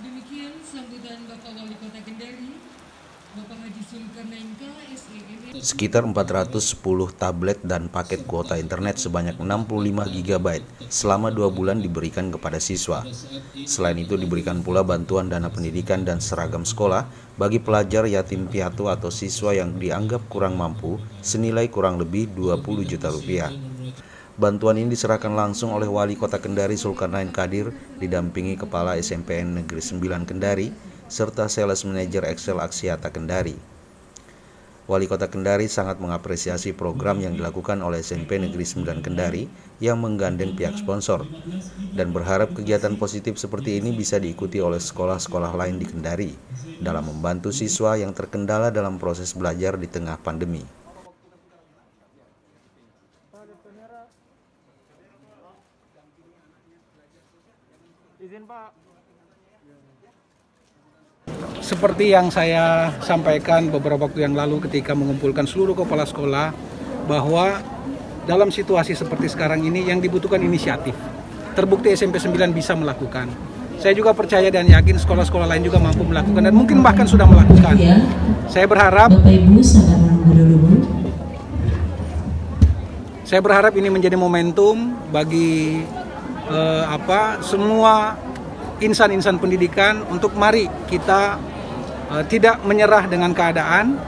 Demikian sambutan Bapak Wali Kota Kendari, Bapak Haji Sulkarnainka, Sekitar 410 tablet dan paket kuota internet sebanyak 65 GB selama dua bulan diberikan kepada siswa. Selain itu diberikan pula bantuan dana pendidikan dan seragam sekolah bagi pelajar yatim piatu atau siswa yang dianggap kurang mampu senilai kurang lebih 20 juta rupiah. Bantuan ini diserahkan langsung oleh Wali Kota Kendari Sulkarnain Kadir didampingi Kepala SMPN Negeri 9 Kendari serta Sales Manager Excel Aksiata Kendari. Wali Kota Kendari sangat mengapresiasi program yang dilakukan oleh SMP Negeri 9 Kendari yang menggandeng pihak sponsor dan berharap kegiatan positif seperti ini bisa diikuti oleh sekolah-sekolah lain di Kendari dalam membantu siswa yang terkendala dalam proses belajar di tengah pandemi. Izin Pak seperti yang saya sampaikan beberapa waktu yang lalu ketika mengumpulkan seluruh kepala sekolah bahwa dalam situasi seperti sekarang ini yang dibutuhkan inisiatif. Terbukti SMP 9 bisa melakukan. Saya juga percaya dan yakin sekolah-sekolah lain juga mampu melakukan dan mungkin bahkan sudah melakukan. Ya. Saya berharap Saya berharap ini menjadi momentum bagi eh, apa semua insan-insan pendidikan untuk mari kita uh, tidak menyerah dengan keadaan,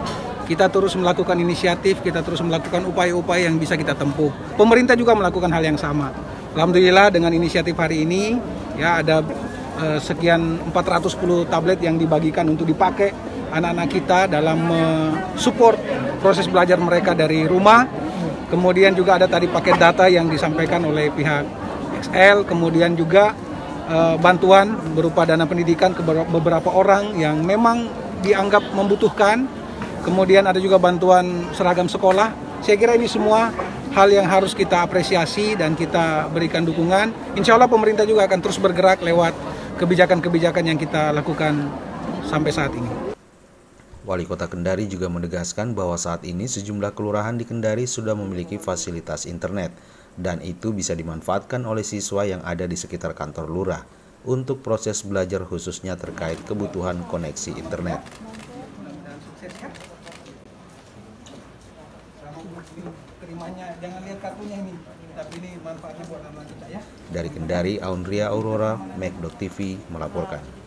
kita terus melakukan inisiatif, kita terus melakukan upaya-upaya yang bisa kita tempuh. Pemerintah juga melakukan hal yang sama. Alhamdulillah dengan inisiatif hari ini ya ada uh, sekian 410 tablet yang dibagikan untuk dipakai anak-anak kita dalam support proses belajar mereka dari rumah. Kemudian juga ada tadi paket data yang disampaikan oleh pihak XL, kemudian juga uh, bantuan berupa dana pendidikan ke beberapa orang yang memang dianggap membutuhkan. Kemudian ada juga bantuan seragam sekolah. Saya kira ini semua hal yang harus kita apresiasi dan kita berikan dukungan. Insya Allah pemerintah juga akan terus bergerak lewat kebijakan-kebijakan yang kita lakukan sampai saat ini. Wali Kota Kendari juga menegaskan bahwa saat ini sejumlah kelurahan di Kendari sudah memiliki fasilitas internet dan itu bisa dimanfaatkan oleh siswa yang ada di sekitar kantor lurah untuk proses belajar khususnya terkait kebutuhan koneksi internet. Dari Kendari, Aunria Aurora, Make.tv melaporkan.